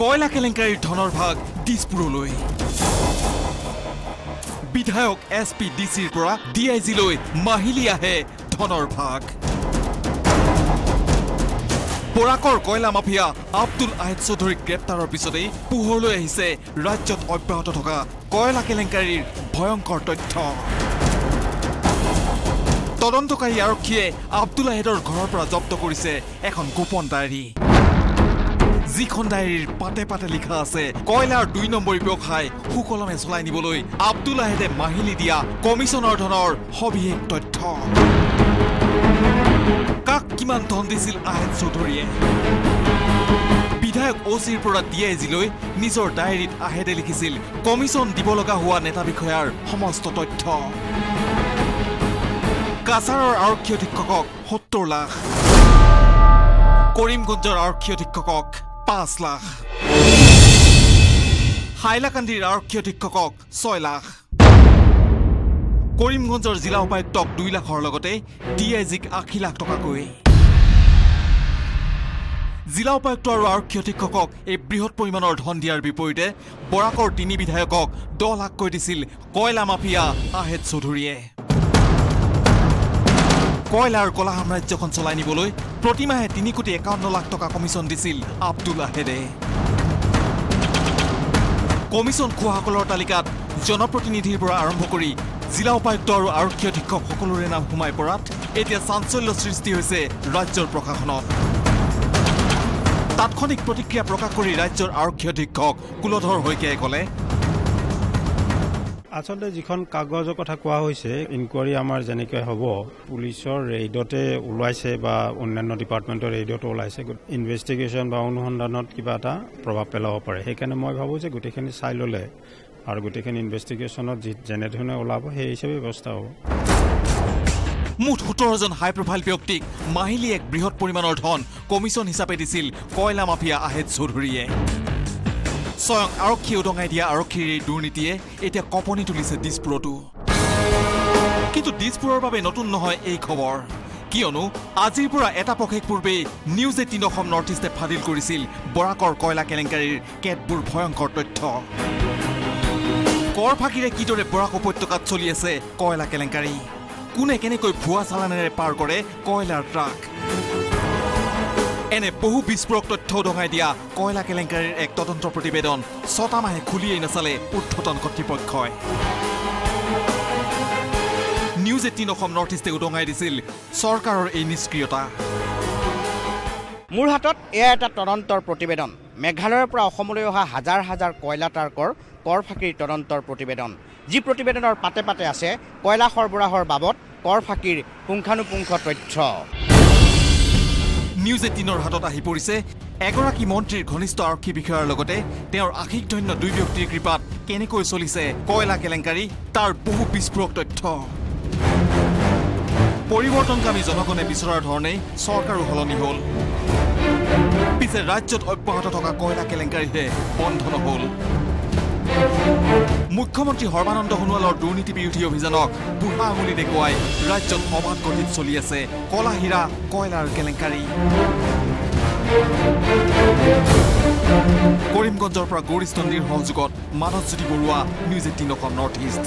কয়লা কেলেংকাৰীৰ ধনৰ ভাগ দিছপুৰলৈ। বিধায়ক এছ পি ডি চিৰ পৰা ডি আই জিলৈ মাহিলী আহে ধনৰ ভাগ। বৰাকৰ কয়লা মাফিয়া আব্দুল আহেদ চৌধুৰীক গ্ৰেপ্তাৰৰ পিছতেই পোহৰলৈ আহিছে ৰাজ্যত অব্যাহত থকা কয়লা কেলেংকাৰীৰ ভয়ংকৰ তথ্য। তদন্তকাৰী আৰক্ষীয়ে আব্দুল আহেদৰ ঘৰৰ পৰা জব্দ কৰিছে এখন গোপন ডায়েৰী। যিখন ডায়েৰীৰ পাতে পাতে লিখা আছে কয়লাৰ দুই নম্বৰী ব্যৱসায় সুকলমে চলাই নিবলৈ আব্দুল আহেদে মাহিলী দিয়া কমিছনৰ ধনৰ সবিশেষ তথ্য। কাক কিমান ধন দিছিল আহেদ চৌধুৰীয়ে? বিধায়ক অ' চিৰ পৰা ডি আই জিলৈ নিজৰ ডায়েৰীত আহেদে লিখিছিল কমিছন দিব লগা হোৱা নেতা বিষয়াৰ সমস্ত তথ্য। কাছাৰৰ আৰক্ষী অধীক্ষকক সত্তৰ লাখ। কৰিমগঞ্জৰ আৰক্ষী অধীক্ষকক পাঁচ লাখ। হাইলাকান্দিৰ আৰক্ষী অধীক্ষকক ছয় লাখ। কৰিমগঞ্জৰ জিলা উপায়ুক্তক দুই লাখৰ লগতে ডি আই জিক আশী লাখ টকাকৈ। জিলা উপায়ুক্ত আৰু আৰক্ষী অধীক্ষকক এই বৃহৎ পৰিমাণৰ ধন দিয়াৰ বিপৰীতে বৰাকৰ তিনি বিধায়কক দহ লাখকৈ দিছিল কয়লা মাফিয়া আহেদ চৌধুৰীয়ে। কয়লাৰ কলা সাম্ৰাজ্যখন চলাই নিবলৈ প্ৰতিমাহে তিনি কোটি একাৱন্ন লাখ টকা কমিছন দিছিল আব্দুল আহেদে। কমিছন খোৱাসকলৰ তালিকাত জনপ্ৰতিনিধিৰ পৰা আৰম্ভ কৰি জিলা উপায়ুক্ত আৰু আৰক্ষী অধীক্ষক সকলোৰে নাম সোমাই পৰাত এতিয়া চাঞ্চল্য সৃষ্টি হৈছে ৰাজ্যৰ প্ৰশাসনত। তাৎক্ষণিক প্ৰতিক্ৰিয়া প্ৰকাশ কৰি ৰাজ্যৰ আৰক্ষী অধীক্ষক কুলধৰ শইকীয়াই ক'লে আচলতে যিখন কাগজৰ কথা কোৱা হৈছে ইনকুৱাৰী আমাৰ যেনেকৈ হ'ব পুলিচৰ ৰেইডতে ওলাইছে বা অন্যান্য ডিপাৰ্টমেণ্টৰ ৰেইডতো ওলাইছে ইনভেষ্টিগেশ্যন বা অনুসন্ধানত কিবা এটা প্ৰভাৱ পেলাব পাৰে। সেইকাৰণে মই ভাবোঁ যে গোটেইখিনি চাই ল'লে আৰু গোটেইখিনি ইনভেষ্টিগেশ্যনত যি যেনেধৰণে ওলাব সেই হিচাপে ব্যৱস্থা হ'ব। মুঠ সোতৰজন হাই প্ৰফাইল ব্যক্তিক মাহিলী এক বৃহৎ পৰিমাণৰ ধন কমিছন হিচাপে দিছিল কয়লা মাফিয়া আহেদ চৌধুৰীয়ে। স্বয়ং আৰক্ষীয়ে উদঙাই দিয়া আৰক্ষীৰ এই দুৰ্নীতিয়ে এতিয়া কঁপনি তুলিছে দিছপুৰতো কিন্তু দিছপুৰৰ বাবে নতুন নহয় এই খবৰ কিয়নো আজিৰ পৰা এটা পষেক পূৰ্বেই নিউজ এইটিন অসম নৰ্থ ইষ্টে ফাদিল কৰিছিল বৰাকৰ কয়লা কেলেংকাৰীৰ কেতবোৰ ভয়ংকৰ তথ্য কৰ ফাঁকিৰে কিদৰে বৰাক উপত্যকাত চলি আছে কয়লা কেলেংকাৰী কোনে কেনেকৈ ভুৱা চালানেৰে পাৰ কৰে কয়লাৰ ট্ৰাক এনে বহু বিস্ফোৰক তথ্য উদঙাই দিয়া কয়লা কেলেংকাৰীৰ এক তদন্ত প্ৰতিবেদন ছটা মাহে খুলিয়েই নাচালে উৰ্ধতন কৰ্তৃপক্ষই। নিউজ এইটিন অসম নৰ্থ ইষ্টে উদঙাই দিছিল চৰকাৰৰ এই নিষ্ক্ৰিয়তা। মোৰ হাতত এয়া এটা তদন্তৰ প্ৰতিবেদন। মেঘালয়ৰ পৰা অসমলৈ অহা হাজাৰ হাজাৰ কয়লা টাৰ্কৰ কৰ ফাঁকিৰ তদন্তৰ প্ৰতিবেদন। যি প্ৰতিবেদনৰ পাতে পাতে আছে কয়লা সৰবৰাহৰ বাবদ কৰ ফাঁকিৰ পুংখানুপুংখ তথ্য। নিউজ এইটিনৰ হাতত আহি পৰিছে। এগৰাকী মন্ত্ৰীৰ ঘনিষ্ঠ আৰক্ষী বিষয়াৰ লগতে তেওঁৰ আশিক ধন্য দুই ব্যক্তিৰ কৃপাত কেনেকৈ চলিছে কয়লা কেলেংকাৰী তাৰ বহু বিস্ফোৰক তথ্য। পৰিৱৰ্তনকামী জনগণে বিচৰাৰ ধৰণেই চৰকাৰো সলনি হ'ল। পিছে ৰাজ্যত অব্যাহত থকা কয়লা কেলেংকাৰীহে বন্ধ নহ'ল মুখ্যমন্ত্ৰী সৰ্বানন্দ সোণোৱালৰ দুৰ্নীতি বিৰোধী অভিযানক বুঢ়া আঙুলি দেখুৱাই ৰাজ্যত অবাধ গতিত চলি আছে কলা হীৰা কয়লাৰ কেলেংকাৰী। কৰিমগঞ্জৰ পৰা গৌৰীস্তন্দিৰ সহযোগত Manasjyoti Baruah News Eighteen Assam North East.